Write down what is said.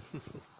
フフフ。